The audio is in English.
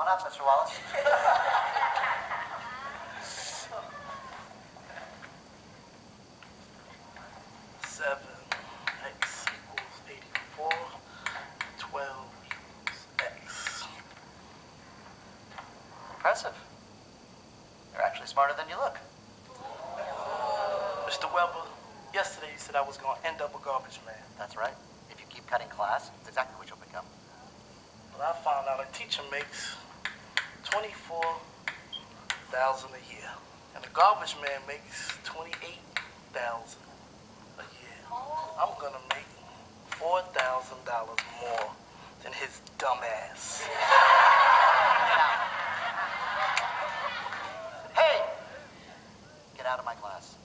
on up, Mr. Wallace. Seven x equals eighty-four. Twelve equals x. Impressive. You're actually smarter than you look. Mr. Weber, yesterday you said I was gonna end up a garbage man. That's right. If you keep cutting class, it's exactly what you'll become. But I found out a teacher makes twenty-four thousand a year, and the garbage man makes twenty-eight thousand a year. I'm gonna make four thousand dollars more than his dumbass. hey, get out of my class.